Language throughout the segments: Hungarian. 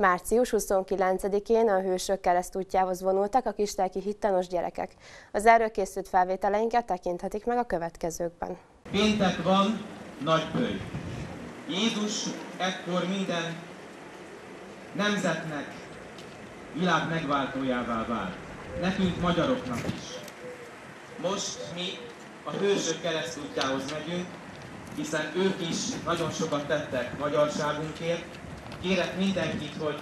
Március 29-én a hősök keresztútjához vonultak a kistelki hittanos gyerekek. Az erről készült felvételeinket tekinthetik meg a következőkben. Péntek van, nagypöly. Jézus ekkor minden nemzetnek világ megváltójává vált. Nekünk magyaroknak is. Most mi a hősök keresztútjához megyünk, hiszen ők is nagyon sokat tettek magyarságunkért. Kérek mindenkit, hogy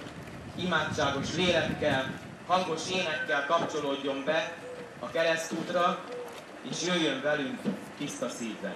imádságos lélekkel, hangos énekkel kapcsolódjon be a keresztútra, és jöjjön velünk tiszta szívvel.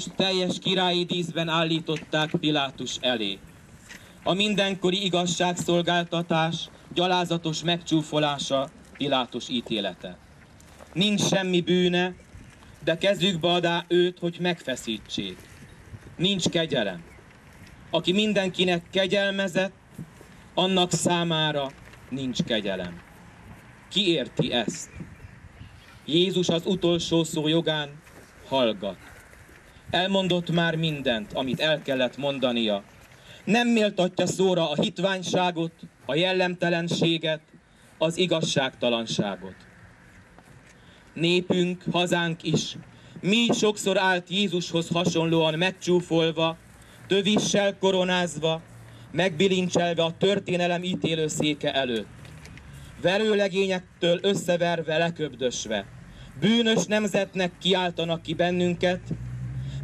Jézus teljes királyi díszben állították Pilátus elé. A mindenkori igazságszolgáltatás gyalázatos megcsúfolása Pilátus ítélete. Nincs semmi bűne, de kezükbe adá őt, hogy megfeszítsék. Nincs kegyelem. Aki mindenkinek kegyelmezett, annak számára nincs kegyelem. Ki érti ezt? Jézus az utolsó szó jogán hallgat. Elmondott már mindent, amit el kellett mondania. Nem méltatja szóra a hitványságot, a jellemtelenséget, az igazságtalanságot. Népünk, hazánk is, mi sokszor állt Jézushoz hasonlóan megcsúfolva, tövissel koronázva, megbilincselve a történelem ítélőszéke előtt. Verőlegényektől összeverve, leköbdösve. Bűnös nemzetnek kiáltanak ki bennünket,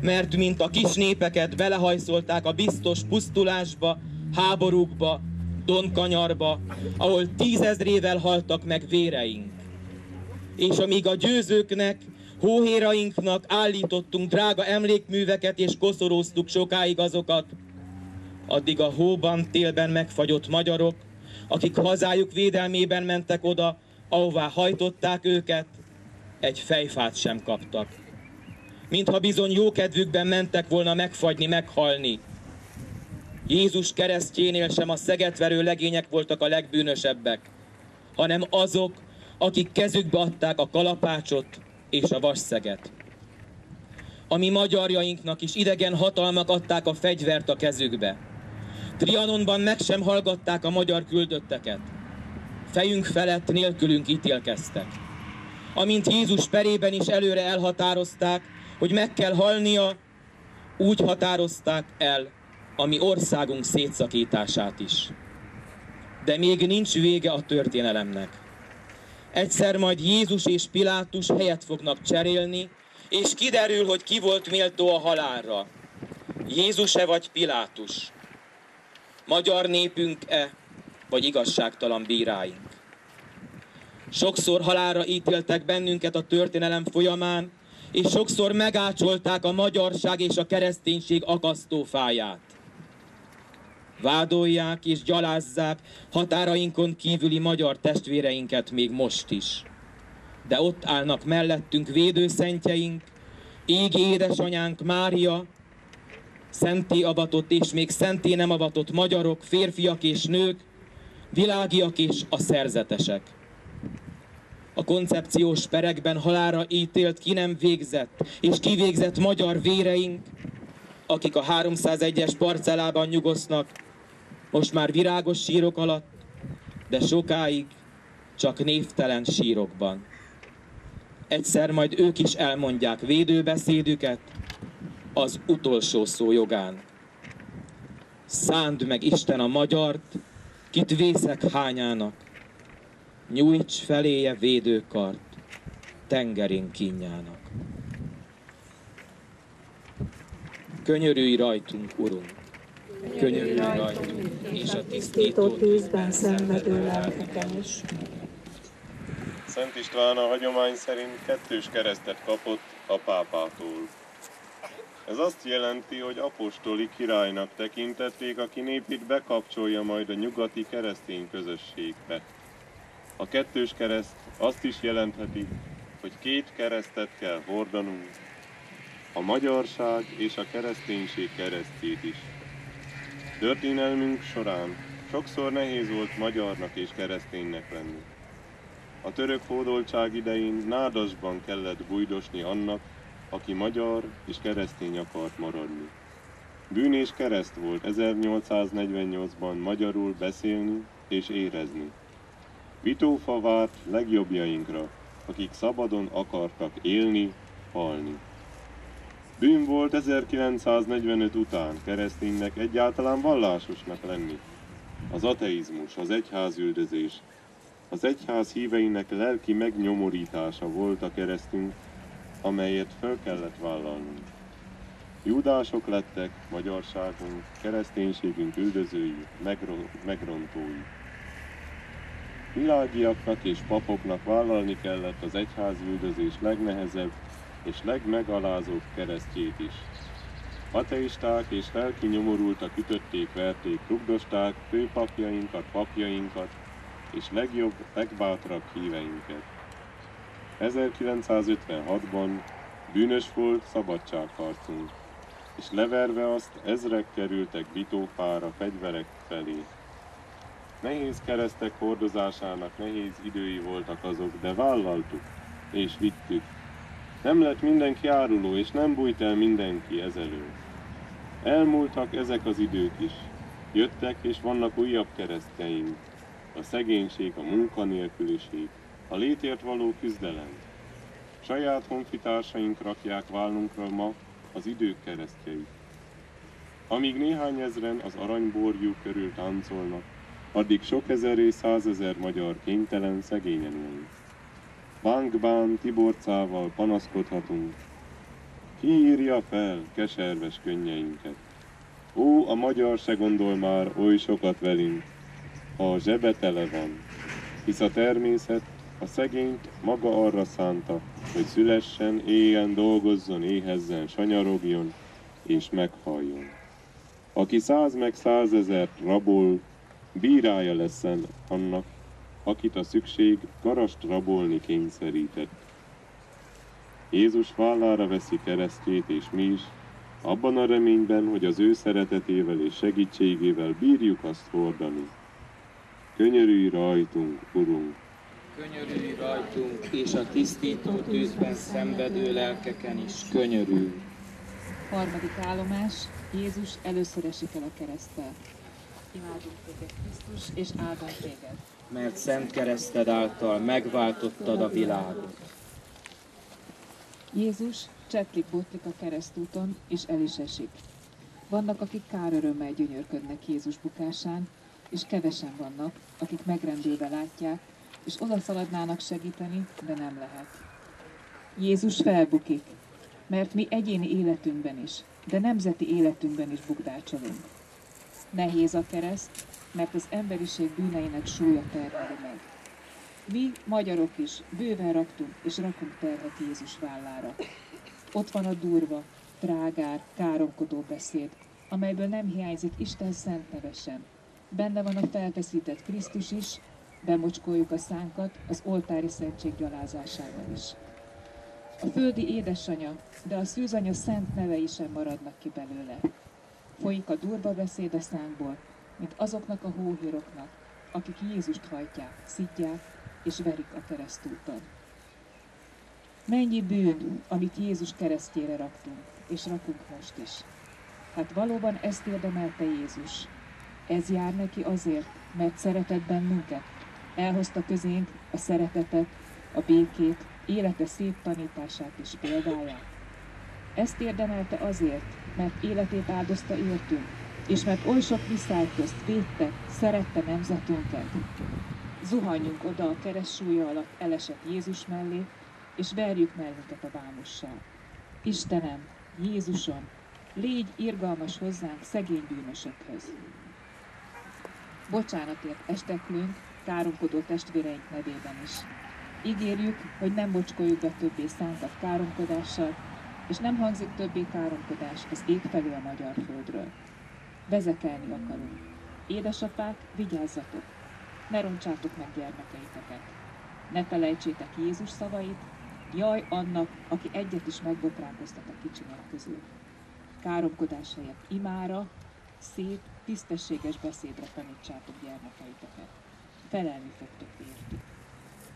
mert mint a kis népeket belehajszolták a biztos pusztulásba, háborúkba, donkanyarba, ahol tízezrével haltak meg véreink. És amíg a győzőknek, hóhérainknak állítottunk drága emlékműveket és koszoroztuk sokáig azokat, addig a hóban, télben megfagyott magyarok, akik hazájuk védelmében mentek oda, ahová hajtották őket, egy fejfát sem kaptak mintha bizony jókedvükben mentek volna megfagyni, meghalni. Jézus keresztjénél sem a szegetverő legények voltak a legbűnösebbek, hanem azok, akik kezükbe adták a kalapácsot és a vasszeget. A mi magyarjainknak is idegen hatalmak adták a fegyvert a kezükbe. Trianonban meg sem hallgatták a magyar küldötteket. Fejünk felett nélkülünk ítélkeztek. Amint Jézus perében is előre elhatározták, hogy meg kell halnia, úgy határozták el a mi országunk szétszakítását is. De még nincs vége a történelemnek. Egyszer majd Jézus és Pilátus helyet fognak cserélni, és kiderül, hogy ki volt méltó a halálra. Jézus-e vagy Pilátus? Magyar népünk-e, vagy igazságtalan bíráink? Sokszor halára ítéltek bennünket a történelem folyamán, és sokszor megácsolták a magyarság és a kereszténység akasztófáját. Vádolják és gyalázzák határainkon kívüli magyar testvéreinket még most is. De ott állnak mellettünk védőszentjeink, égi édesanyánk Mária, szenté avatott és még szenté nem avatott magyarok, férfiak és nők, világiak és a szerzetesek. A koncepciós perekben halára ítélt, ki nem végzett, és kivégzett magyar véreink, akik a 301-es parcellában nyugosznak, most már virágos sírok alatt, de sokáig csak névtelen sírokban. Egyszer majd ők is elmondják védőbeszédüket az utolsó szó jogán. Szánd meg Isten a magyart, kit vészek hányának, nyújts feléje védőkart, tengerén kínjának. Könyörülj rajtunk, Urunk! Könyörülj rajtunk, és a tisztító tűzben szenvedő lelkeken is. Szent István a hagyomány szerint kettős keresztet kapott a pápától. Ez azt jelenti, hogy apostoli királynak tekintették, aki népét bekapcsolja majd a nyugati keresztény közösségbe. A kettős kereszt azt is jelentheti, hogy két keresztet kell hordanunk, a magyarság és a kereszténység keresztjét is. Történelmünk során sokszor nehéz volt magyarnak és kereszténynek lenni. A török hódoltság idején nádasban kellett bújdosni annak, aki magyar és keresztény akart maradni. Bűn és kereszt volt 1848-ban magyarul beszélni és érezni. Vitófa várt legjobbjainkra, akik szabadon akartak élni, halni. Bűn volt 1945 után kereszténynek egyáltalán vallásosnak lenni. Az ateizmus, az egyházüldözés, az egyház híveinek lelki megnyomorítása volt a keresztünk, amelyet fel kellett vállalnunk. Júdások lettek magyarságunk, kereszténységünk üldözői, megrontói. Világiaknak és papoknak vállalni kellett az egyház üldözés legnehezebb és legmegalázóbb keresztjét is. Ateisták és lelki nyomorultak ütötték, verték, rugdosták főpapjainkat, papjainkat, és legjobb, legbátrabb híveinket. 1956-ban bűnös volt szabadságharcunk, és leverve azt ezrek kerültek bitófára fegyverek felé. Nehéz keresztek hordozásának nehéz idői voltak azok, de vállaltuk és vittük. Nem lett mindenki áruló, és nem bújt el mindenki ezelő. Elmúltak ezek az idők is. Jöttek, és vannak újabb kereszteink. A szegénység, a munkanélküliség, a létért való küzdelem. Saját honfitársaink rakják vállunkra ma az idők keresztjeit. Amíg néhány ezren az aranyborjú körül táncolnak, addig sok ezer és százezer magyar kénytelen szegényen élni. Bánkbán Tiborcával panaszkodhatunk. Ki írja fel keserves könnyeinket? Ó, a magyar se gondol már oly sokat velünk, ha a zsebe tele van, hisz a természet a szegényt maga arra szánta, hogy szülessen, éljen, dolgozzon, éhezzen, sanyarogjon és meghaljon. Aki száz meg százezert rabol, bírája leszen annak, akit a szükség garast rabolni kényszerített. Jézus vállára veszi keresztjét, és mi is, abban a reményben, hogy az ő szeretetével és segítségével bírjuk azt hordani. Könyörülj rajtunk, Urunk! Könyörülj rajtunk, és a tisztító tűzben szenvedő lelkeken is könyörülj. Harmadik állomás, Jézus először esik el a kereszttel. Imádunk téged, Krisztus, és áldunk téged. Mert szent kereszted által megváltottad a világot. Jézus csetlik-botlik a keresztúton, és el is esik. Vannak, akik kárörömmel gyönyörködnek Jézus bukásán, és kevesen vannak, akik megrendülve látják, és oda szaladnának segíteni, de nem lehet. Jézus felbukik, mert mi egyéni életünkben is, de nemzeti életünkben is bukdácsolunk. Nehéz a kereszt, mert az emberiség bűneinek súlya terheli meg. Mi, magyarok is, bőven raktunk és rakunk terhet Jézus vállára. Ott van a durva, trágár, káromkodó beszéd, amelyből nem hiányzik Isten szent nevesen. Benne van a felfeszített Krisztus is, bemocskoljuk a szánkat az oltári szentség gyalázásával is. A földi édesanya, de a szűzanya szent nevei sem maradnak ki belőle. Folyik a durva beszéd a szánkból, mint azoknak a hóhíroknak, akik Jézust hajtják, szidják és verik a keresztúton. Mennyi bűn, amit Jézus keresztjére raktunk, és rakunk most is. Hát valóban ezt érdemelte Jézus. Ez jár neki azért, mert szeretett bennünket. Elhozta közénk a szeretetet, a békét, élete szép tanítását és példáját. Ezt érdemelte azért, mert életét áldozta értünk, és mert oly sok viszály közt védte, szerette nemzetünket. Zuhanjunk oda a keresztsúlya alatt elesett Jézus mellé, és verjük mellünket a vámossal. Istenem, Jézusom, légy irgalmas hozzánk szegény bűnösökhöz. Bocsánatért esteklünk, káromkodó testvéreink nevében is. Ígérjük, hogy nem bocskoljuk be többé szántat káromkodással, és nem hangzik többé káromkodás az ég felé a magyar földről. Vezekelni akarunk. Édesapák, vigyázzatok! Ne roncsátok meg gyermekeiteket! Ne felejtsétek Jézus szavait, jaj annak, aki egyet is megbotránkoztat a kicsinyek közül. Káromkodás helyett imára, szép, tisztességes beszédre tanítsátok gyermekeiteket. Felelni fogtok értük.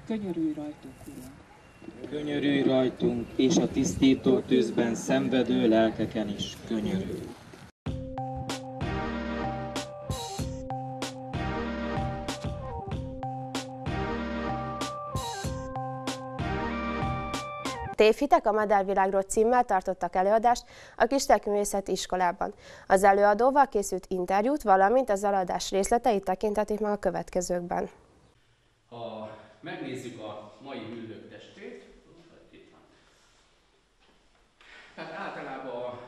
Könyörülj rajtunk, Urunk! Könyörülj rajtunk, és a tisztító tűzben szenvedő lelkeken is könyörülj. Tévhitek a Madárvilágról címmel tartottak előadást a Kistelkművészeti Iskolában. Az előadóval készült interjút, valamint az előadás részleteit tekintetik meg a következőkben. Ha megnézzük a mai hüllők testét, itt van. Tehát általában a,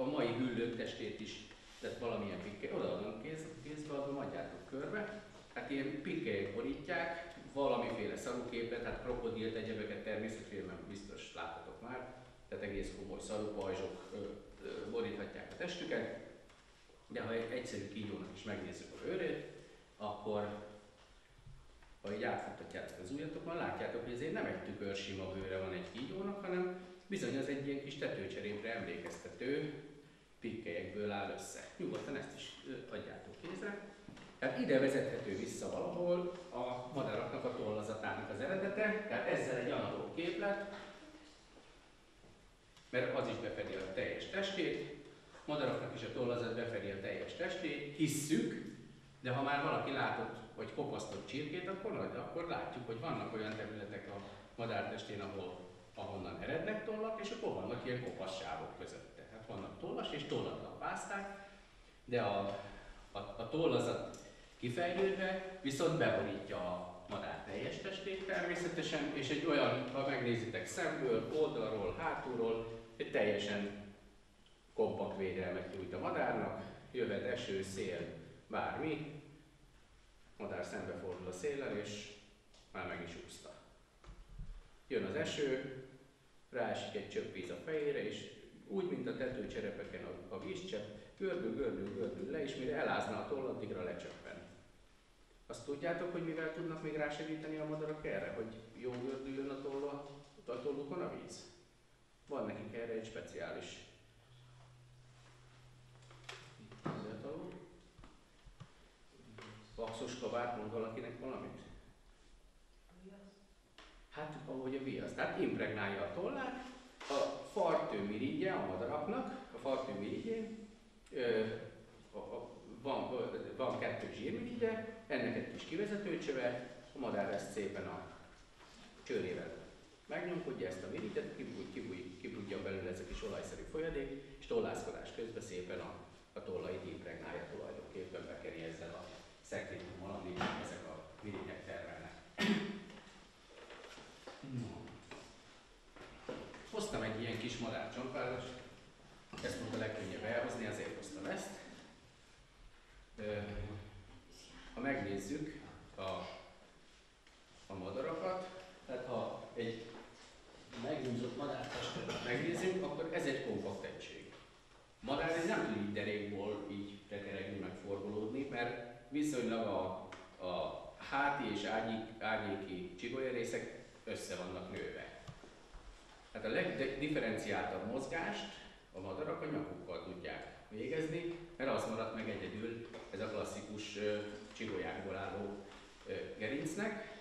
a mai hüllők testét is, tehát valamilyen pikke, odaadom kéz, kézbe, adom, adjátok körbe. Hát ilyen pikkelyek borítják, valamiféle szaruképet, hát krokodilt, egyebeket természetfilmen biztos láttatok már, tehát egész komoly szarupajzsok boríthatják a testüket, de ha egy egyszerű kígyónak is megnézzük a bőrét, akkor ha így átfuttatjátok az ujjatokon, látjátok, hogy ezért nem egy tükör sima bőre van egy kígyónak, hanem bizony az egy ilyen kis tetőcserépre emlékeztető pikkelyekből áll össze. Nyugodtan ezt is adjátok kézre. Tehát ide vezethető vissza valahol a madaraknak a tollazatának az eredete, tehát ezzel egy analóg képlet, mert az is befedi a teljes testét, madaraknak is a tollazat befedi a teljes testét, hisszük, de ha már valaki látott, hogy kopasztott csirkét, akkor, akkor látjuk, hogy vannak olyan területek a madártestén, ahol, ahonnan erednek tollak, és akkor vannak ilyen kopassávok közötte. Vannak tollas és tollatlan pászták, de a, a, a tollazat kifejlődve, viszont beborítja a madár teljes testét természetesen, és egy olyan, ha megnézitek szemből, oldalról, hátulról, egy teljesen kompakt védelmet nyújt a madárnak, jövet eső, szél, bármi, madár szembefordul a széllel, és már meg is úszta. Jön az eső, ráesik egy csöpp víz a fejére, és úgy, mint a tetőcserepeken a, a vízcsepp, gördül, gördül, gördül le, és mire elázna a toll, addigra lecsöppen. Azt tudjátok, hogy mivel tudnak még rásegíteni a madarak erre, hogy jó gördüljön a, tolla, a tollukon a víz? Van nekik erre egy speciális Vaxos kabát mond valakinek valamit? Hát, ahogy a viasz. Tehát impregnálja a tollát, a fartő mirigye a madaraknak, a fartő mirigyén, van, van kettő zsírmirigye, ennek egy kis kivezetőcsöve, a madár ezt szépen a csőrével megnyomkodja ezt a mirigyet, kibújja belőle ez a kis olajszerű folyadék, és tollászkodás közben szépen a, a tollait impregnálja tulajdonképpen bekeri ezzel a szekrétummal, amit ezek a mirigyek termelnek. Hoztam egy ilyen kis madárcsontváros, ezt volt a legkönnyebb elhozni, azért hoztam ezt. Ha megnézzük a, a madarakat, tehát ha egy megnyújtott madártestet megnézzük, akkor ez egy kompakt egység. Madár ez nem tud így derékból így tekeregni, meg forgolódni, mert viszonylag a, a háti és ágyék, ágyéki legdifferenciáltabb mozgást a madarak a nyakukkal tudják végezni, mert az maradt meg egyedül ez a klasszikus csigolyákból álló gerincnek.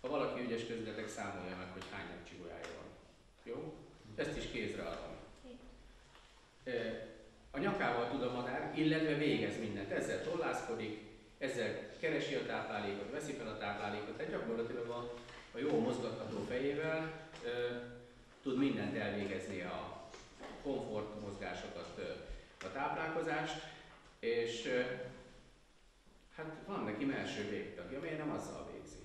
Ha valaki ügyes közületek, számolja meg, hogy hány csigolyája van. Jó? Ezt is kézre adom. A nyakával tud a madár, illetve végez mindent. Ezzel tollászkodik, ezzel keresi a táplálékot, veszi fel a táplálékot, tehát gyakorlatilag a, a jó mozgatható fejével tud mindent elvégezni a komfort mozgásokat, a táplálkozást, és hát van neki melső végtagja, miért nem azzal végzi.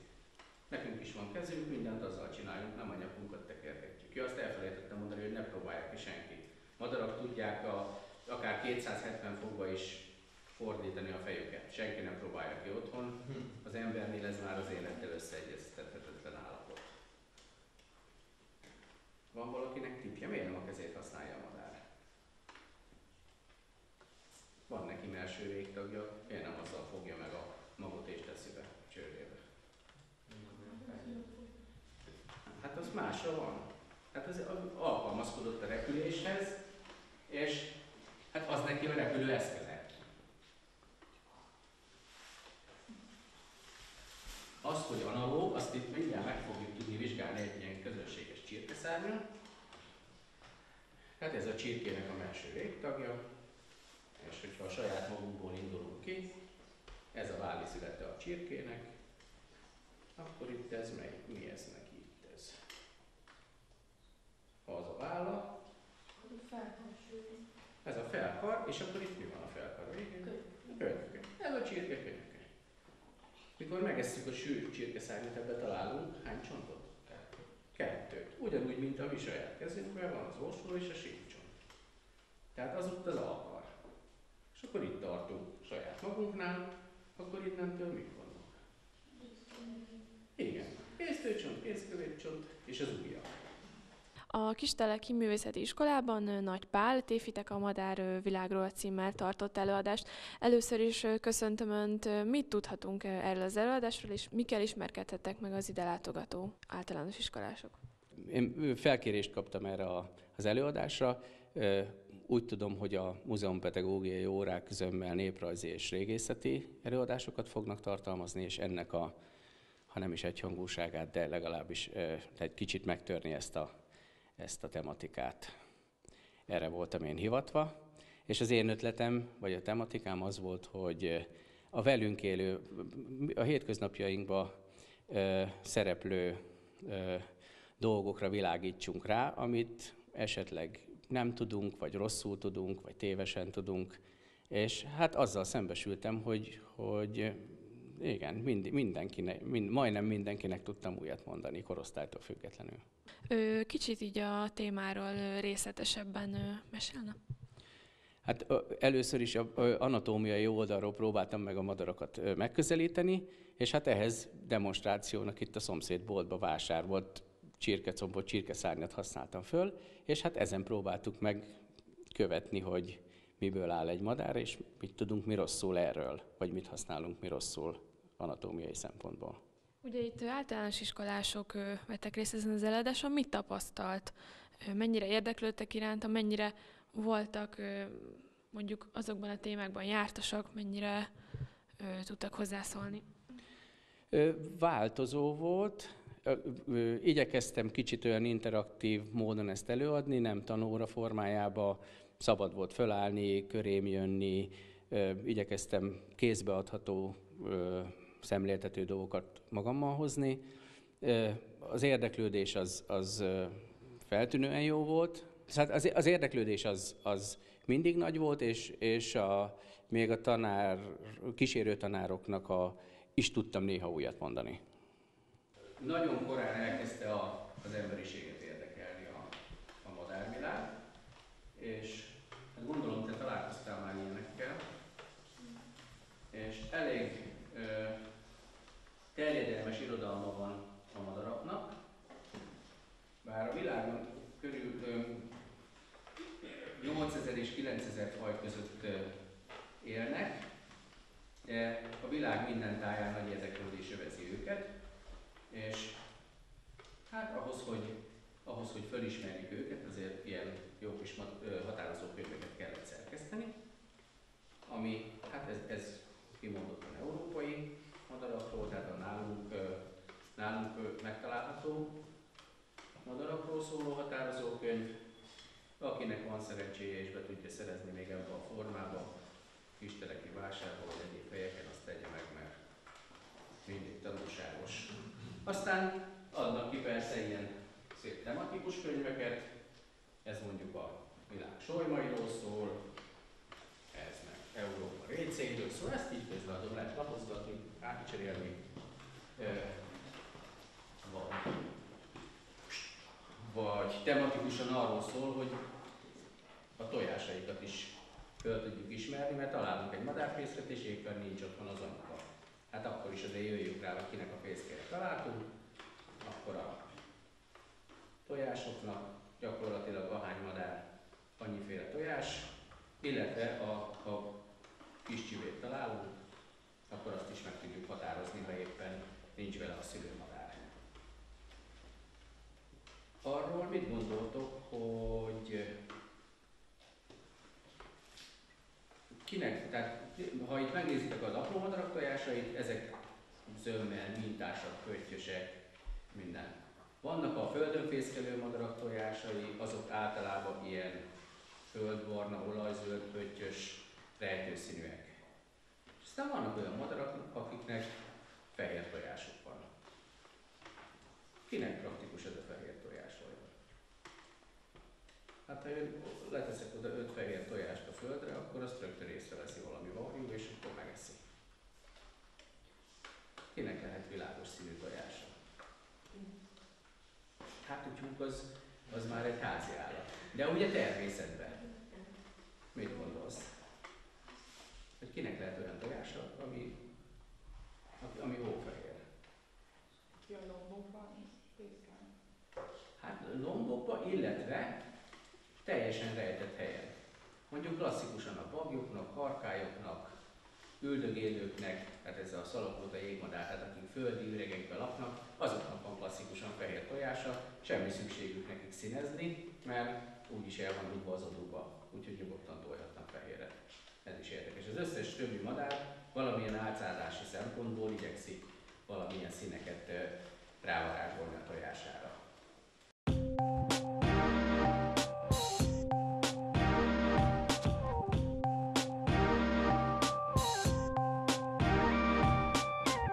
Nekünk is van kezünk, mindent azzal csinálunk, nem a nyakunkat tekergetjük. Ja, azt elfelejtettem mondani, hogy ne próbálják ki senkit. Madarak tudják a, akár 270 fokba is fordítani a fejüket. Senki nem próbálja ki otthon. Az embernél ez már az élettel összeegyeztethetetlen állapot. Van valakinek tipje? Miért nem a kezét használja a madár? Van neki melső végtagja, miért nem azzal fogja meg a magot és teszi be csőrébe? Hát az másra van. Hát az alkalmazkodott a repüléshez, és hát az neki a repülő eszköze. Az, hogy analóg, azt itt mindjárt meg fogjuk tudni vizsgálni egy ilyen csirkeszárnyon. Hát ez a csirkének a melső végtagja, és hogyha a saját magunkból indulunk ki, ez a válli születe a csirkének, akkor itt ez mely, mi ez neki itt ez? Ha az a válla, ez a felkar, és akkor itt mi van a felkar végén? Könyöke. Ez a csirke könyöke. Mikor megesszük a sűrű csirkeszárnyat, ebbe találunk hány csontot? Kettőt. Ugyanúgy, mint a mi saját kezünkben van az orsoló és a síkcsont. Tehát az ott az alkar. És akkor itt tartunk saját magunknál, akkor innentől mik vannak? Igen. Kéztőcsont, kézkövétcsont és az ujjak. A Kisteleki Művészeti Iskolában Nagy Pál Téfitek a Madár világról címmel tartott előadást. Először is köszöntöm Önt, mit tudhatunk erről az előadásról, és mikkel ismerkedhettek meg az ide látogató általános iskolások? Én felkérést kaptam erre az előadásra. Úgy tudom, hogy a múzeumpedagógiai órák zömmel néprajzi és régészeti előadásokat fognak tartalmazni, és ennek a, ha nem is egyhangúságát, de legalábbis egy kicsit megtörni ezt a ezt a tematikát. Erre voltam én hivatva, és az én ötletem, vagy a tematikám az volt, hogy a velünk élő, a hétköznapjainkban szereplő dolgokra világítsunk rá, amit esetleg nem tudunk, vagy rosszul tudunk, vagy tévesen tudunk. És hát azzal szembesültem, hogy, hogy igen, mind, mindenkinek, mind, majdnem mindenkinek tudtam újat mondani, korosztálytól függetlenül. Kicsit így a témáról részletesebben mesélne? Hát először is a anatómiai oldalról próbáltam meg a madarakat megközelíteni, és hát ehhez demonstrációnak itt a szomszéd boltba vásár volt, csirkecombot, csirkeszárnyat használtam föl, és hát ezen próbáltuk meg követni, hogy miből áll egy madár, és mit tudunk mi rosszul erről, vagy mit használunk mi rosszul anatómiai szempontból. Ugye itt általános iskolások vettek részt ezen az előadáson, mit tapasztalt? Mennyire érdeklődtek iránta, mennyire voltak mondjuk azokban a témákban jártasak, mennyire tudtak hozzászólni? Változó volt. Igyekeztem kicsit olyan interaktív módon ezt előadni, nem tanóra formájába, szabad volt fölállni, körém jönni, igyekeztem kézbeadható szemléltető dolgokat magammal hozni. Az érdeklődés az, az feltűnően jó volt. Hát az, az érdeklődés az, az mindig nagy volt, és, és a, még a tanár, kísérő tanároknak a, is tudtam néha újat mondani. Nagyon korán elkezdte a, az emberiséget érdekelni a, a madárvilág, és hát gondolom, te találkoztál már ilyenekkel, és elég terjedelmes irodalma van a madaraknak, bár a világon körül 8000 és 9000 faj között élnek, de a világ minden táján nagy érdeklődés övezi őket, és hát ahhoz, hogy, ahhoz, hogy felismerjük őket, azért ilyen jó kis határozó könyveket kellett szerkeszteni, ami, hát ez, ez kimondottan európai madarakról, tehát a nálunk, nálunk megtalálható madarakról szóló határozókönyv, akinek van szerencséje és be tudja szerezni még ebbe a formába, kisteleki vásárba vagy egyéb helyeken, azt tegye meg, mert mindig tanulságos. Aztán adnak ki persze ilyen szép tematikus könyveket, ez mondjuk a világ solymairól szól, ez meg Európa récéről szól, ezt így közbeadom, lehet lapozgatni, átcserélni, vagy, vagy tematikusan arról szól, hogy a tojásaikat is föl tudjuk ismerni, mert találunk egy madárfészket, és éppen nincs otthon az anyuka. Hát akkor is azért jöjjük rá, hogy kinek a fészkére találtunk, akkor a tojásoknak gyakorlatilag ahány madár, annyiféle tojás, illetve a, a kis csivét találunk, akkor azt is meg tudjuk határozni, ha éppen nincs vele a szülőmadár. Arról mit gondoltok, hogy kinek, tehát ha itt megnézitek az apró madarak tojásait, ezek zömmel, mintásak, pöttyösek, minden. Vannak a földön fészkelő madarak tojásai, azok általában ilyen földbarna, olajzöld, pöttyös, rejtőszínűek. Aztán vannak olyan madarak, akiknek fehér tojásuk van. Kinek praktikus ez a fehér tojás vajon? Hát ha én leteszek oda öt fehér tojást a földre, akkor azt rögtön észreveszi valami varjú, és akkor megeszi. Kinek lehet világos színű tojása? Hát tyúk az, az már egy házi állat. De ugye természetben. Mit gondolsz? Hogy kinek lehet olyan tojása, ami, ami hófehér? Ki a lombokban Hát lombokba, illetve teljesen rejtett helyen. Mondjuk klasszikusan a bagyoknak, harkályoknak, üldögélőknek, tehát ez a szalakóta jégmadár, tehát akik földi üregekben laknak, azoknak van klasszikusan fehér tojása, semmi szükségük nekik színezni, mert úgyis el van dugva az adóba, úgyhogy nyugodtan tojhatnak fehéret. Ez is érdekes. Az összes többi madár valamilyen álcázási szempontból igyekszik valamilyen színeket rávarázsolni a tojására.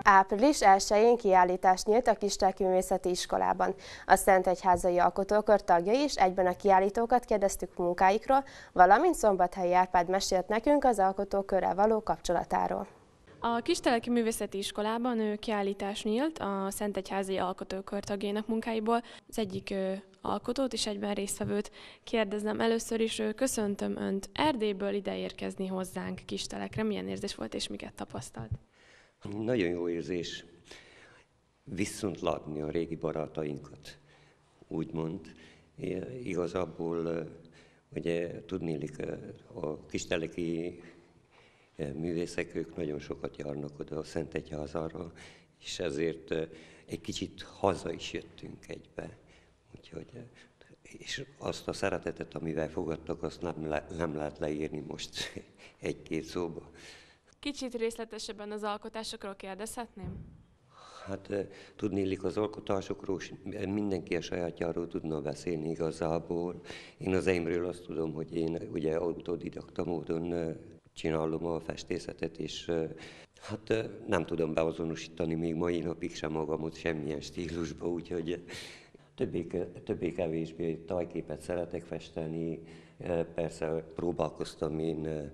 Április 1-én kiállítás nyílt a Kistelki Művészeti Iskolában. A Szentegyházai Alkotókör tagjai is egyben a kiállítókat kérdeztük munkáikról, valamint Szombathelyi Árpád mesélt nekünk az alkotókörrel való kapcsolatáról. A Kisteleki Művészeti Iskolában ő kiállítás nyílt a Szentegyházi Alkotókör tagjainak munkáiból. Az egyik alkotót és egyben résztvevőt kérdezem először is, köszöntöm Önt. Erdélyből ide érkezni hozzánk Kistelekre. Milyen érzés volt és miket tapasztalt? Nagyon jó érzés viszont látni a régi barátainkat, úgymond. Igazából ugye tudnélik, a kisteleki művészek, ők nagyon sokat járnak oda a Szentegyházára, és ezért egy kicsit haza is jöttünk egybe. Úgyhogy, és azt a szeretetet, amivel fogadtak, azt nem, le, nem lehet leírni most egy-két szóba. Kicsit részletesebben az alkotásokról kérdezhetném? Hát tudnélik az alkotásokról, mindenki a sajátjáról tudna beszélni igazából. Én az eimről azt tudom, hogy én ugye autodidakta módon csinálom a festészetet, és hát nem tudom beazonosítani még mai napig sem magamot semmilyen stílusba, úgyhogy többé-kevésbé tájképet szeretek festeni, persze próbálkoztam én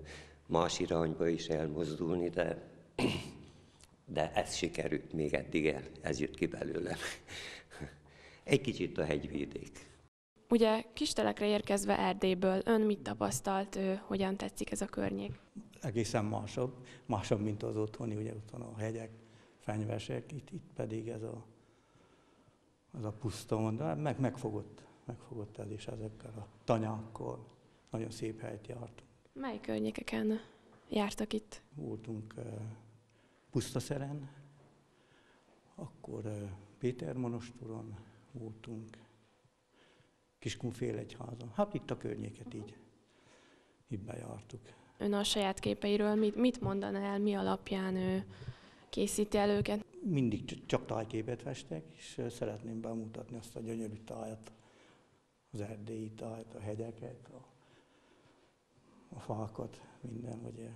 más irányba is elmozdulni, de, de ez sikerült még eddig el, ez jött ki belőlem. Egy kicsit a hegyvidék. Ugye kistelekre érkezve Erdélyből, ön mit tapasztalt, ő, hogyan tetszik ez a környék? Egészen másabb, másabb, mint az otthoni, ugye ott van a hegyek, fenyvesek, itt, itt pedig ez a, az a puszta, de meg, megfogott, megfogott ez is ezekkel a tanyákkal. Nagyon szép helyt jártunk. Mely környékeken jártak itt? Voltunk uh, Pusztaszeren, akkor uh, Péter Monostoron voltunk, Kiskunfél egyházon. Hát itt a környéket így, így bejártuk. Ön a saját képeiről mit, mit mondaná el, mi alapján ő készíti el őket? Mindig csak tájképet festek, és szeretném bemutatni azt a gyönyörű tájat, az erdélyi tájat, a hegyeket, a, a fákat, minden, hogy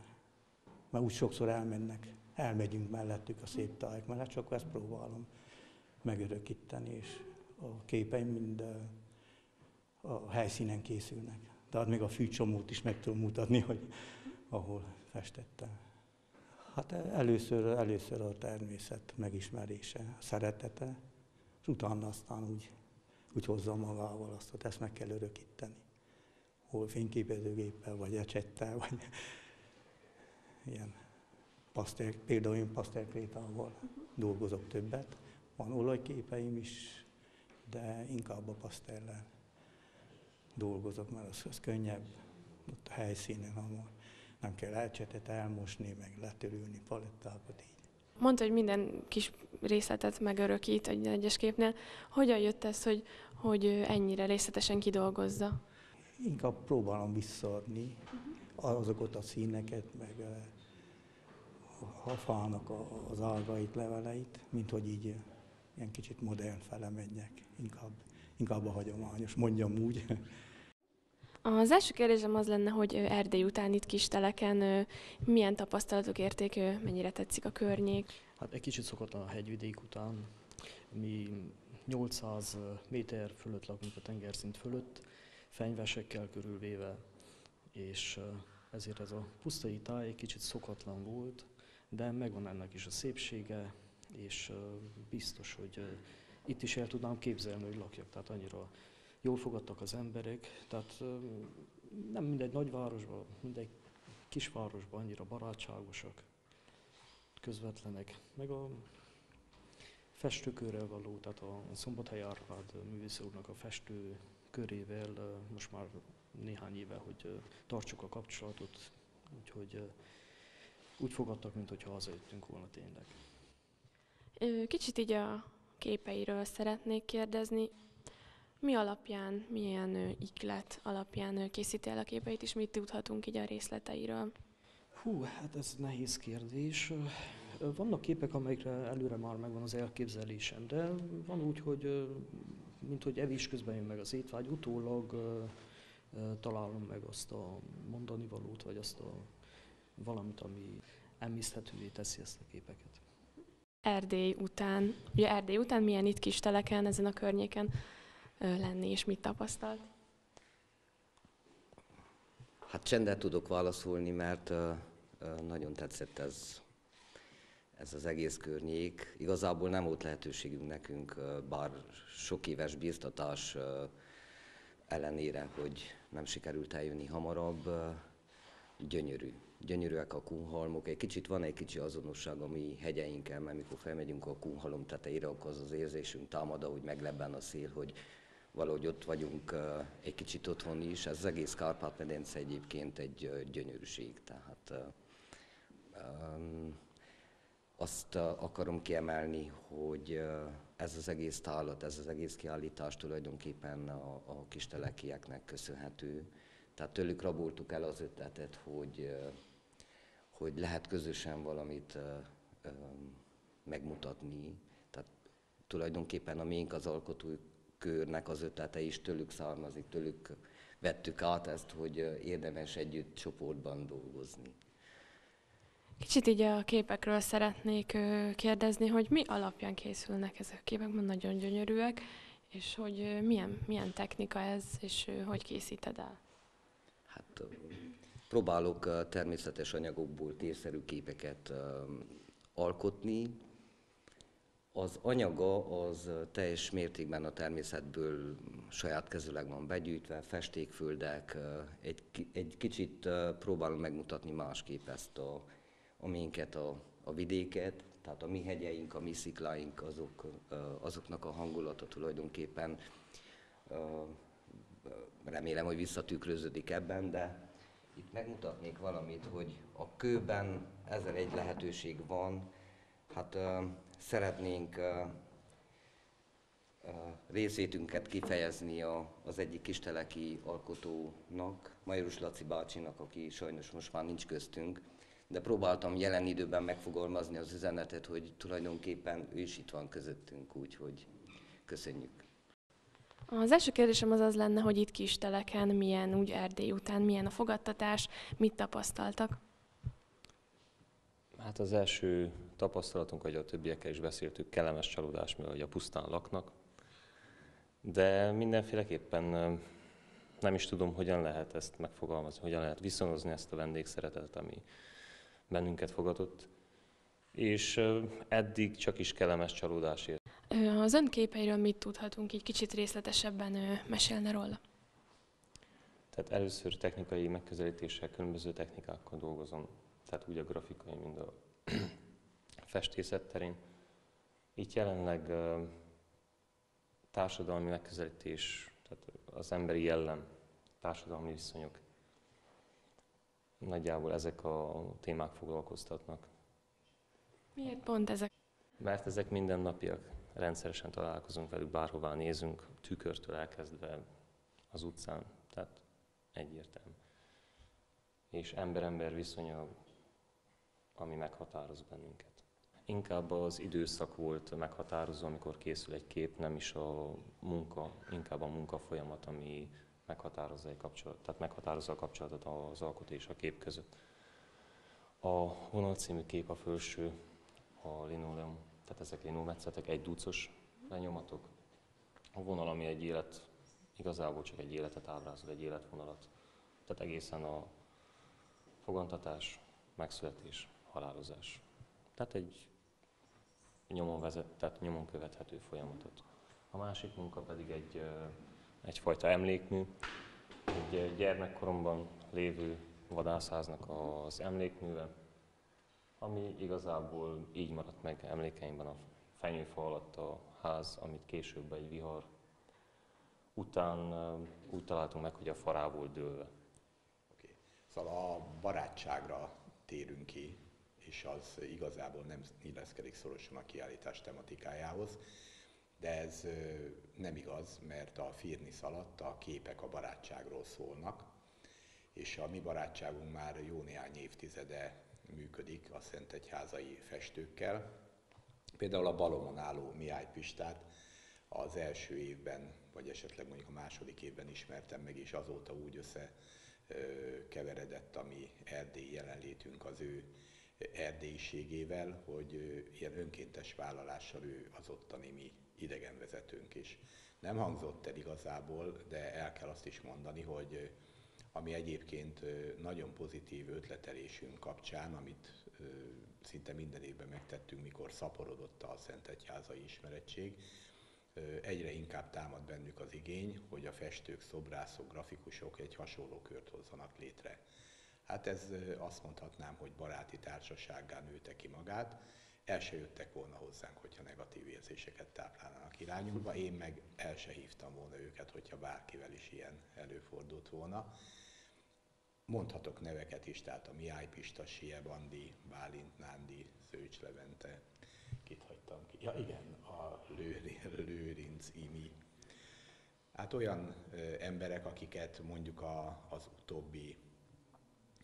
mert úgy sokszor elmennek, elmegyünk mellettük a szép tájak mellett, csak ezt próbálom megörökíteni, és a képeim mind a helyszínen készülnek. Tehát még a fűcsomót is meg tudom mutatni, hogy ahol festettem. Hát először, először a természet megismerése, a szeretete, és utána aztán úgy, úgy hozza magával azt, hogy ezt meg kell örökíteni. Hol fényképezőgéppel, vagy ecsettel, vagy ilyen pasztel, például én pasztelkrétával dolgozok többet. Van olajképeim is, de inkább a pasztellel dolgozok, mert az, az könnyebb ott a helyszínen, ahol nem kell elcsetet elmosni, meg letörülni palettákat így. Mondta, hogy minden kis részletet megörökít egy egyes képnél. Hogyan jött ez, hogy, hogy ennyire részletesen kidolgozza? Inkább próbálom visszaadni azokat a színeket, meg a fának az algait, leveleit, mint hogy így ilyen kicsit modern fele menjek, inkább, inkább a hagyományos, mondjam úgy. Az első kérdésem az lenne, hogy Erdély után itt kis teleken milyen tapasztalatok érték, mennyire tetszik a környék? Hát egy kicsit szokott a hegyvidék után. Mi 800 méter fölött lakunk a tengerszint fölött, fenyvesekkel körülvéve, és ezért ez a pusztai táj egy kicsit szokatlan volt, de megvan ennek is a szépsége, és biztos, hogy itt is el tudnám képzelni, hogy lakjak, tehát annyira jól fogadtak az emberek, tehát nem mindegy nagyvárosban, mindegy kisvárosban annyira barátságosak, közvetlenek, meg a festőkörrel való, tehát a Szombathely Árpád művész úrnak a festő körével most már néhány éve, hogy tartsuk a kapcsolatot, úgyhogy úgy fogadtak, mintha hazajöttünk volna tényleg. Kicsit így a képeiről szeretnék kérdezni. Mi alapján, milyen iklet alapján készíti el a képeit, és mit tudhatunk így a részleteiről? Hú, hát ez nehéz kérdés. Vannak képek, amelyekre előre már megvan az elképzelésem, de van úgy, hogy mint hogy evés közben jön meg az étvágy, utólag találom meg azt a mondani valót, vagy azt a valamit, ami emészthetővé teszi ezt a képeket. Erdély után, ugye Erdély után milyen itt kis teleken, ezen a környéken lenni, és mit tapasztalt? Hát csendet tudok válaszolni, mert uh, nagyon tetszett ez, ez az egész környék. Igazából nem volt lehetőségünk nekünk, bár sok éves bíztatás ellenére, hogy nem sikerült eljönni hamarabb, gyönyörű gyönyörűek a kunhalmok, egy kicsit van egy kicsi azonosság a mi hegyeinkkel, mert mikor felmegyünk a kunhalom tetejére, akkor az az érzésünk támad, hogy meglebben a szél, hogy valahogy ott vagyunk egy kicsit otthon is. Ez az egész Kárpát-medence egyébként egy gyönyörűség, tehát azt akarom kiemelni, hogy ez az egész tálat, ez az egész kiállítás tulajdonképpen a, a telekieknek köszönhető. Tehát tőlük raboltuk el az ötletet, hogy hogy lehet közösen valamit megmutatni. Tehát tulajdonképpen a miénk az alkotókörnek az ötlete is tőlük származik, tőlük vettük át ezt, hogy érdemes együtt csoportban dolgozni. Kicsit így a képekről szeretnék kérdezni, hogy mi alapján készülnek ezek a képek, mert nagyon gyönyörűek, és hogy milyen, milyen technika ez, és hogy készíted el? Hát Próbálok természetes anyagokból térszerű képeket alkotni. Az anyaga az teljes mértékben a természetből saját kezüleg van begyűjtve, festékföldek, egy, egy kicsit próbálom megmutatni másképp ezt a, a minket, a, a vidéket, tehát a mi hegyeink, a mi szikláink, azok, azoknak a hangulata tulajdonképpen remélem, hogy visszatükröződik ebben, de itt megmutatnék valamit, hogy a kőben ezer egy lehetőség van. Hát szeretnénk részvétünket kifejezni a, az egyik kisteleki alkotónak, Majorus Laci bácsinak, aki sajnos most már nincs köztünk, de próbáltam jelen időben megfogalmazni az üzenetet, hogy tulajdonképpen ő is itt van közöttünk, úgyhogy köszönjük. Az első kérdésem az az lenne, hogy itt Kisteleken milyen, úgy Erdély után, milyen a fogadtatás, mit tapasztaltak? Hát az első tapasztalatunk, hogy a többiekkel is beszéltük, kellemes csalódás, mert a pusztán laknak. De mindenféleképpen nem is tudom, hogyan lehet ezt megfogalmazni, hogyan lehet viszonozni ezt a vendégszeretetet, ami bennünket fogadott. És eddig csak is kellemes csalódás ért. Az ön képeiről mit tudhatunk, így kicsit részletesebben mesélne róla? Tehát először technikai megközelítéssel, különböző technikákkal dolgozom, tehát úgy a grafikai, mint a festészet terén. Itt jelenleg társadalmi megközelítés, tehát az emberi jellem, társadalmi viszonyok, nagyjából ezek a témák foglalkoztatnak. Miért pont ezek? Mert ezek mindennapiak rendszeresen találkozunk velük, bárhová nézünk, tükörtől elkezdve az utcán, tehát egyértelmű. És ember-ember viszonya, ami meghatároz bennünket. Inkább az időszak volt meghatározó, amikor készül egy kép, nem is a munka, inkább a munka folyamat, ami meghatározza, egy kapcsolat, tehát meghatározza a kapcsolatot az alkot és a kép között. A vonal című kép a felső, a linoleum tehát ezek linómetszetek, egy ducos lenyomatok. A vonal, ami egy élet, igazából csak egy életet ábrázol, egy életvonalat. Tehát egészen a fogantatás, megszületés, halálozás. Tehát egy nyomon, vezet, tehát nyomon követhető folyamatot. A másik munka pedig egy, egyfajta emlékmű, egy gyermekkoromban lévő vadászháznak az emlékműve, ami igazából így maradt meg emlékeimben a fenyőfa alatt a ház, amit később egy vihar után úgy találtunk meg, hogy a fará volt dőlve. Okay. Szóval a barátságra térünk ki, és az igazából nem illeszkedik szorosan a kiállítás tematikájához, de ez nem igaz, mert a Firnis alatt a képek a barátságról szólnak, és a mi barátságunk már jó néhány évtizede működik a Szentegyházai festőkkel. Például a balomon álló Mihály Pistát az első évben, vagy esetleg mondjuk a második évben ismertem meg, és azóta úgy össze keveredett a mi erdélyi jelenlétünk az ő erdélyiségével, hogy ilyen önkéntes vállalással ő az ottani mi idegenvezetőnk is. Nem hangzott el igazából, de el kell azt is mondani, hogy ami egyébként nagyon pozitív ötletelésünk kapcsán, amit szinte minden évben megtettünk, mikor szaporodott a Szentegyházai ismerettség, egyre inkább támad bennük az igény, hogy a festők, szobrászok, grafikusok egy hasonló kört hozzanak létre. Hát ez azt mondhatnám, hogy baráti társasággá nőtte ki magát. El se jöttek volna hozzánk, hogyha negatív érzéseket táplálnának irányunkba. Én meg el se hívtam volna őket, hogyha bárkivel is ilyen előfordult volna. Mondhatok neveket is, tehát a Mihály Pista, Sie Bandi, Bálint Nándi, Szőcs Levente, kit hagytam ki? Ja igen, a Lőrinc Imi. Hát olyan ö, emberek, akiket mondjuk a, az utóbbi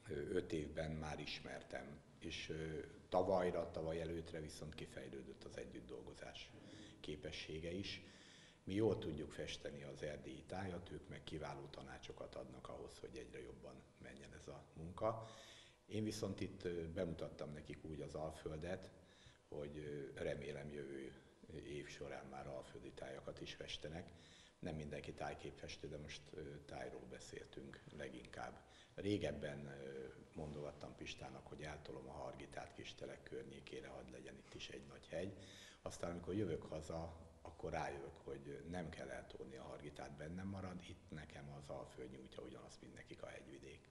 öt évben már ismertem, és tavalyra, tavaly előtre viszont kifejlődött az együtt dolgozás képessége is mi jól tudjuk festeni az erdélyi tájat, ők meg kiváló tanácsokat adnak ahhoz, hogy egyre jobban menjen ez a munka. Én viszont itt bemutattam nekik úgy az Alföldet, hogy remélem jövő év során már alföldi tájakat is festenek. Nem mindenki tájképfestő, de most tájról beszéltünk leginkább. Régebben mondogattam Pistának, hogy eltolom a Hargitát Kistelek környékére, hadd legyen itt is egy nagy hegy. Aztán, amikor jövök haza, akkor rájövök, hogy nem kell eltolni a hargitát, bennem marad, itt nekem az alföld nyújtja ugyanazt, mint nekik a hegyvidék.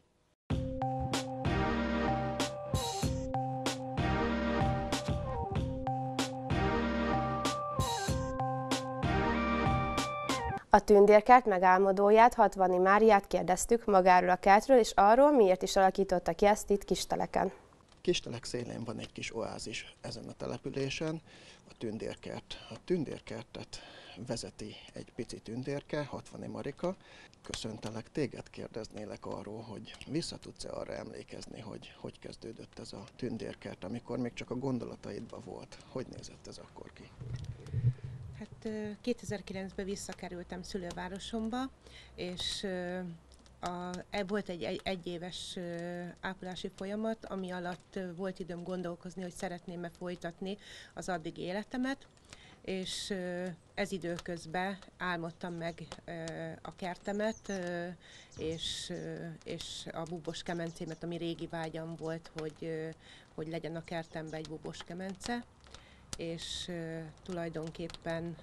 A tündérkert megálmodóját, Hatvani Máriát kérdeztük magáról a kertről, és arról, miért is alakította ki ezt itt Kisteleken. Kistelek szélén van egy kis oázis ezen a településen, a tündérkert. A tündérkertet vezeti egy pici tündérke, 60 Marika. Köszöntelek, téged kérdeznélek arról, hogy vissza tudsz-e arra emlékezni, hogy hogy kezdődött ez a tündérkert, amikor még csak a gondolataidban volt. Hogy nézett ez akkor ki? Hát 2009-ben visszakerültem szülővárosomba, és a, e, volt egy, egy egyéves ápolási folyamat, ami alatt volt időm gondolkozni, hogy szeretném-e folytatni az addig életemet, és ez időközben álmodtam meg a kertemet, és, és a bubos kemencémet, ami régi vágyam volt, hogy, hogy legyen a kertemben egy bubos kemence, és tulajdonképpen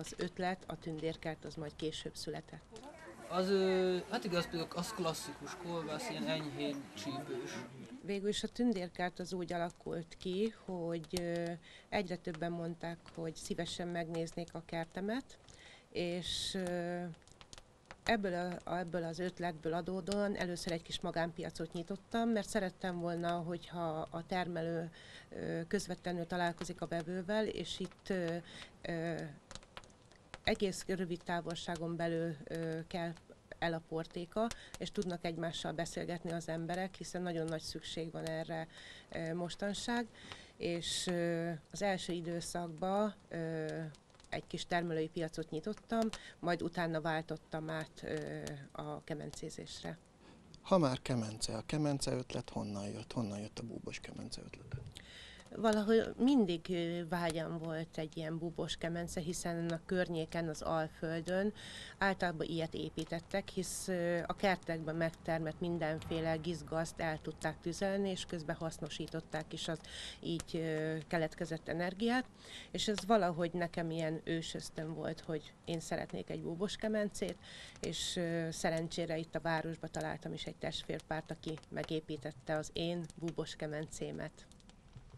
az ötlet, a tündérkert az majd később született. Az, hát igaz, az klasszikus kolbász, ilyen enyhén csípős. Végül is a tündérkert az úgy alakult ki, hogy egyre többen mondták, hogy szívesen megnéznék a kertemet, és ebből, a, ebből az ötletből adódóan először egy kis magánpiacot nyitottam, mert szerettem volna, hogyha a termelő közvetlenül találkozik a vevővel, és itt egész rövid távolságon belül kell el a portéka, és tudnak egymással beszélgetni az emberek, hiszen nagyon nagy szükség van erre mostanság. És az első időszakban egy kis termelői piacot nyitottam, majd utána váltottam át a kemencézésre. Ha már kemence, a kemence ötlet honnan jött? Honnan jött a búbos kemence ötlet? Valahol mindig vágyam volt egy ilyen bubos kemence, hiszen a környéken, az Alföldön általában ilyet építettek, hisz a kertekben megtermett mindenféle gizgazt el tudták tüzelni, és közben hasznosították is az így keletkezett energiát, és ez valahogy nekem ilyen ősöztem volt, hogy én szeretnék egy búbos kemencét, és szerencsére itt a városba találtam is egy testvérpárt, aki megépítette az én búbos kemencémet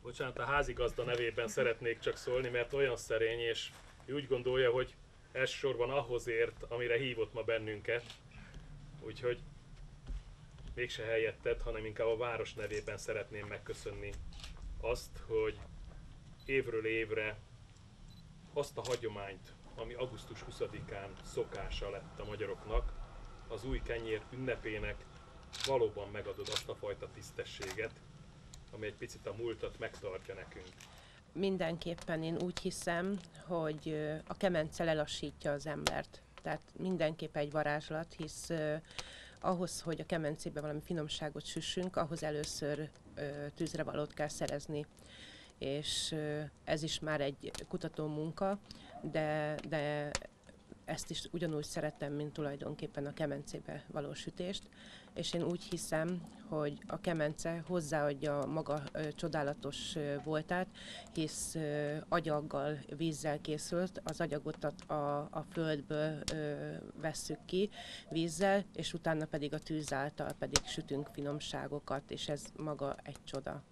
bocsánat, a házigazda nevében szeretnék csak szólni, mert olyan szerény, és úgy gondolja, hogy elsősorban ahhoz ért, amire hívott ma bennünket. Úgyhogy mégse helyetted, hanem inkább a város nevében szeretném megköszönni azt, hogy évről évre azt a hagyományt, ami augusztus 20-án szokása lett a magyaroknak, az új kenyér ünnepének valóban megadod azt a fajta tisztességet, ami egy picit a múltat megtartja nekünk. Mindenképpen én úgy hiszem, hogy a kemence lelassítja az embert. Tehát mindenképp egy varázslat, hisz ahhoz, hogy a kemencébe valami finomságot süssünk, ahhoz először uh, tűzrevalót kell szerezni. És ez is már egy kutató munka, de, de ezt is ugyanúgy szeretem, mint tulajdonképpen a kemencébe való sütést, és én úgy hiszem, hogy a kemence hozzáadja maga ö, csodálatos ö, voltát, hisz ö, agyaggal, vízzel készült, az agyagot a, a, földből vesszük ki vízzel, és utána pedig a tűz által pedig sütünk finomságokat, és ez maga egy csoda.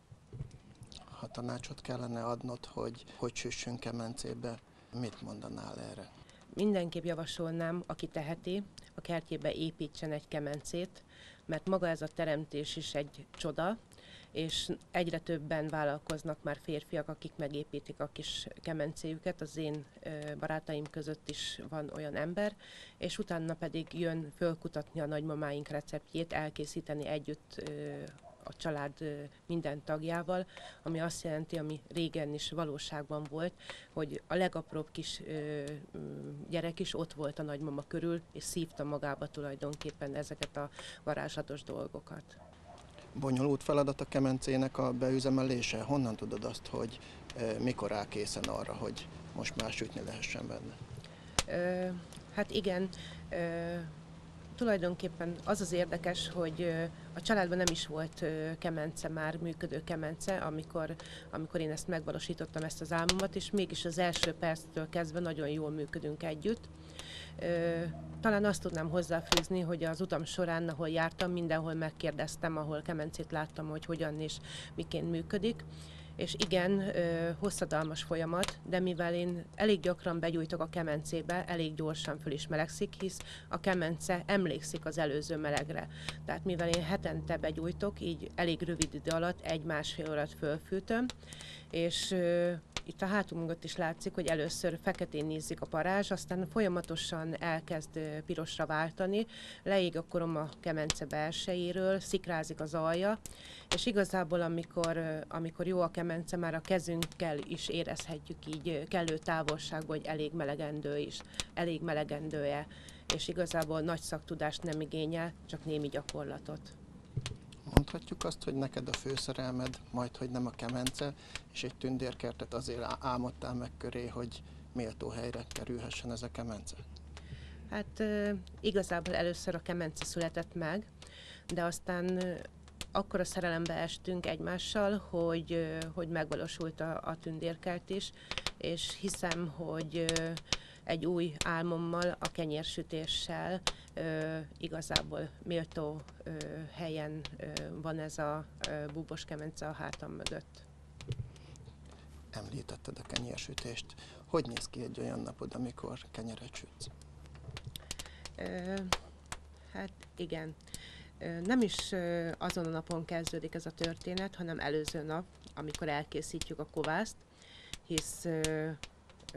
Ha tanácsot kellene adnod, hogy hogy süssünk kemencébe, mit mondanál erre? Mindenképp javasolnám, aki teheti, a kertjébe építsen egy kemencét, mert maga ez a teremtés is egy csoda, és egyre többen vállalkoznak már férfiak, akik megépítik a kis kemencéjüket, az én barátaim között is van olyan ember, és utána pedig jön fölkutatni a nagymamáink receptjét, elkészíteni együtt a család minden tagjával, ami azt jelenti, ami régen is valóságban volt, hogy a legapróbb kis gyerek is ott volt a nagymama körül, és szívta magába tulajdonképpen ezeket a varázslatos dolgokat. Bonyolult feladat a kemencének a beüzemelése. Honnan tudod azt, hogy mikor áll készen arra, hogy most már sütni lehessen benne? Ö, hát igen, ö, tulajdonképpen az az érdekes, hogy a családban nem is volt kemence már, működő kemence, amikor, amikor én ezt megvalósítottam, ezt az álmomat, és mégis az első perctől kezdve nagyon jól működünk együtt. Talán azt tudnám hozzáfűzni, hogy az utam során, ahol jártam, mindenhol megkérdeztem, ahol kemencét láttam, hogy hogyan és miként működik és igen, hosszadalmas folyamat, de mivel én elég gyakran begyújtok a kemencébe, elég gyorsan föl is melegszik, hisz a kemence emlékszik az előző melegre. Tehát mivel én hetente begyújtok, így elég rövid idő alatt, egy-másfél órát fölfűtöm, és itt a hátunk mögött is látszik, hogy először feketén nézik a parázs, aztán folyamatosan elkezd pirosra váltani, leég a korom a kemence belsejéről, szikrázik az alja, és igazából amikor, amikor jó a kemence, már a kezünkkel is érezhetjük így kellő távolságban, hogy elég melegendő is, elég melegendője, és igazából nagy szaktudást nem igényel, csak némi gyakorlatot. Mondhatjuk azt, hogy neked a főszerelmed, majd hogy nem a kemence, és egy tündérkertet azért álmodtál meg köré, hogy méltó helyre kerülhessen ez a kemence? Hát igazából először a kemence született meg, de aztán akkor a szerelembe estünk egymással, hogy, hogy megvalósult a, a tündérkert is, és hiszem, hogy egy új álmommal, a kenyérsütéssel ö, igazából méltó ö, helyen ö, van ez a ö, búbos kemence a hátam mögött. Említetted a kenyérsütést. Hogy néz ki egy olyan napod, amikor kenyeret sütsz? Ö, hát igen. Nem is azon a napon kezdődik ez a történet, hanem előző nap, amikor elkészítjük a kovászt, hisz ö,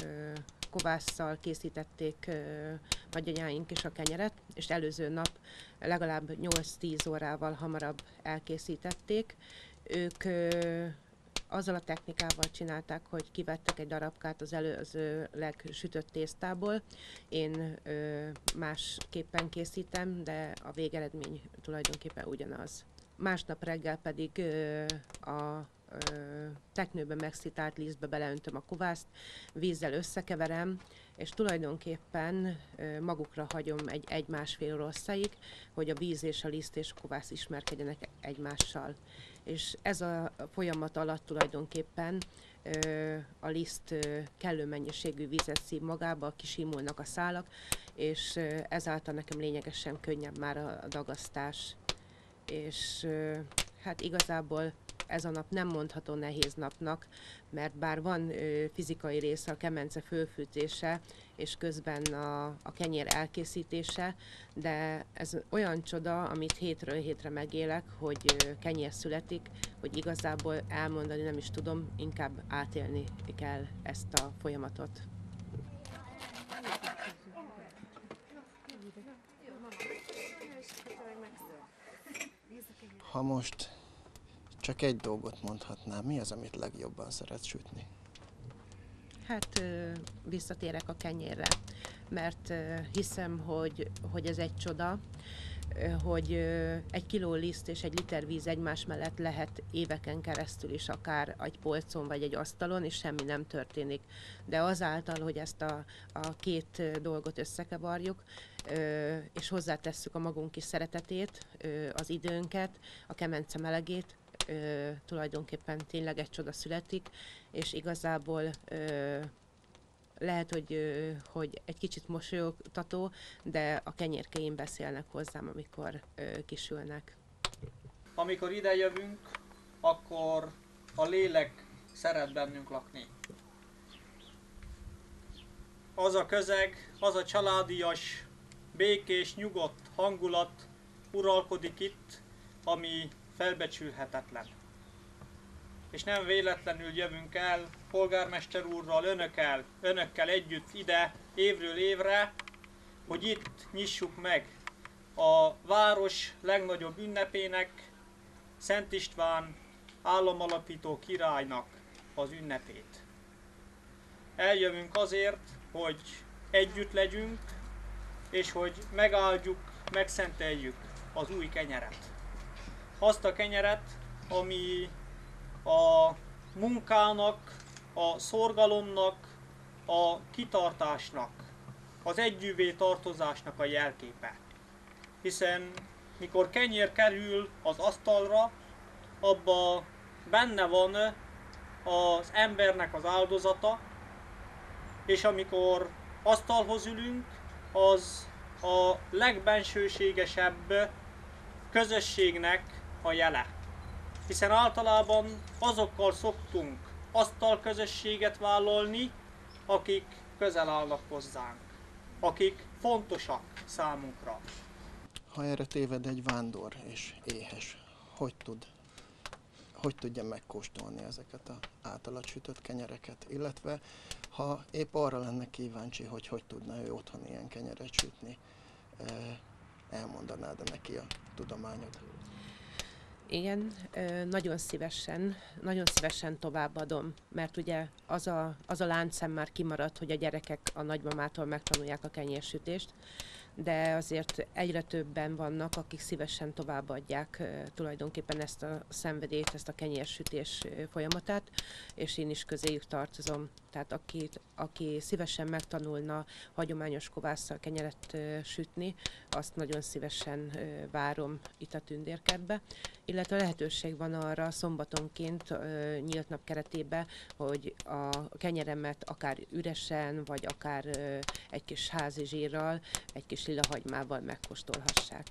ö, kovásszal készítették nagyanyáink is a kenyeret, és előző nap legalább 8-10 órával hamarabb elkészítették. Ők azzal a technikával csinálták, hogy kivettek egy darabkát az előzőleg sütött tésztából. Én ö, másképpen készítem, de a végeredmény tulajdonképpen ugyanaz. Másnap reggel pedig ö, a teknőben megszitált lisztbe beleöntöm a kovászt, vízzel összekeverem, és tulajdonképpen magukra hagyom egy, egy másfél rosszáig, hogy a víz és a liszt és a kovász ismerkedjenek egymással. És ez a folyamat alatt tulajdonképpen a liszt kellő mennyiségű vizet szív magába, kisimulnak a szálak, és ezáltal nekem lényegesen könnyebb már a dagasztás. És hát igazából ez a nap nem mondható nehéz napnak, mert bár van fizikai része a kemence fölfűtése, és közben a, a kenyér elkészítése, de ez olyan csoda, amit hétről hétre megélek, hogy kenyér születik, hogy igazából elmondani nem is tudom, inkább átélni kell ezt a folyamatot. Ha most csak egy dolgot mondhatnám, mi az, amit legjobban szeret sütni? Hát visszatérek a kenyérre, mert hiszem, hogy, hogy ez egy csoda, hogy egy kiló liszt és egy liter víz egymás mellett lehet éveken keresztül is akár egy polcon vagy egy asztalon, és semmi nem történik. De azáltal, hogy ezt a, a két dolgot összekevarjuk, és hozzátesszük a magunk kis szeretetét, az időnket, a kemence melegét, ö, tulajdonképpen tényleg egy csoda születik, és igazából ö, lehet, hogy, ö, hogy egy kicsit mosolyogtató, de a kenyérkeim beszélnek hozzám, amikor ö, kisülnek. Amikor ide jövünk, akkor a lélek szeret bennünk lakni. Az a közeg, az a családias, békés, nyugodt hangulat uralkodik itt, ami felbecsülhetetlen. És nem véletlenül jövünk el polgármester úrral, önökkel, önökkel együtt ide évről évre, hogy itt nyissuk meg a város legnagyobb ünnepének, Szent István államalapító királynak az ünnepét. Eljövünk azért, hogy együtt legyünk, és hogy megáldjuk, megszenteljük az új kenyeret azt a kenyeret, ami a munkának, a szorgalomnak, a kitartásnak, az együvé tartozásnak a jelképe. Hiszen mikor kenyér kerül az asztalra, abba benne van az embernek az áldozata, és amikor asztalhoz ülünk, az a legbensőségesebb közösségnek a jele. hiszen általában azokkal szoktunk asztal közösséget vállalni, akik közel állnak hozzánk, akik fontosak számunkra. Ha erre téved egy vándor és éhes, hogy tud hogy tudja megkóstolni ezeket a általad sütött kenyereket, illetve ha épp arra lenne kíváncsi, hogy hogy tudna ő otthon ilyen kenyeret sütni, elmondanád neki a tudományod? Igen, nagyon szívesen, nagyon szívesen továbbadom, mert ugye az a, az a láncszem már kimaradt, hogy a gyerekek a nagymamától megtanulják a kenyérsütést, de azért egyre többen vannak, akik szívesen továbbadják tulajdonképpen ezt a szenvedélyt, ezt a kenyérsütés folyamatát, és én is közéjük tartozom. Tehát aki, aki szívesen megtanulna hagyományos kovásszal kenyeret sütni, azt nagyon szívesen várom itt a tündérkertbe, illetve lehetőség van arra szombatonként nyílt nap keretében, hogy a kenyeremet akár üresen, vagy akár egy kis házi zsírral, egy kis lila hagymával megkóstolhassák.